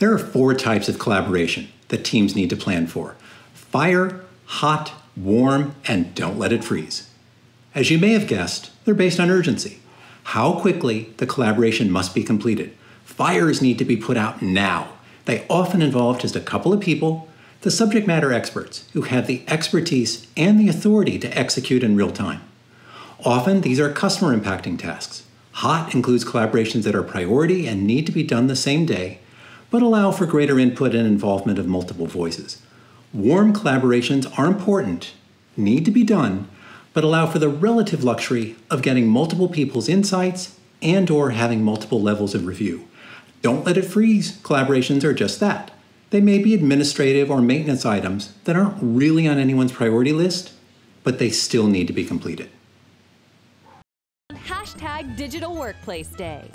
There are four types of collaboration that teams need to plan for fire, hot, warm, and don't let it freeze. As you may have guessed, they're based on urgency. How quickly the collaboration must be completed. Fires need to be put out now. They often involve just a couple of people, the subject matter experts, who have the expertise and the authority to execute in real time. Often, these are customer impacting tasks. Hot includes collaborations that are priority and need to be done the same day, but allow for greater input and involvement of multiple voices. Warm collaborations are important, need to be done, but allow for the relative luxury of getting multiple people's insights and or having multiple levels of review. Don't let it freeze. Collaborations are just that. They may be administrative or maintenance items that aren't really on anyone's priority list, but they still need to be completed. Hashtag Digital Workplace Day.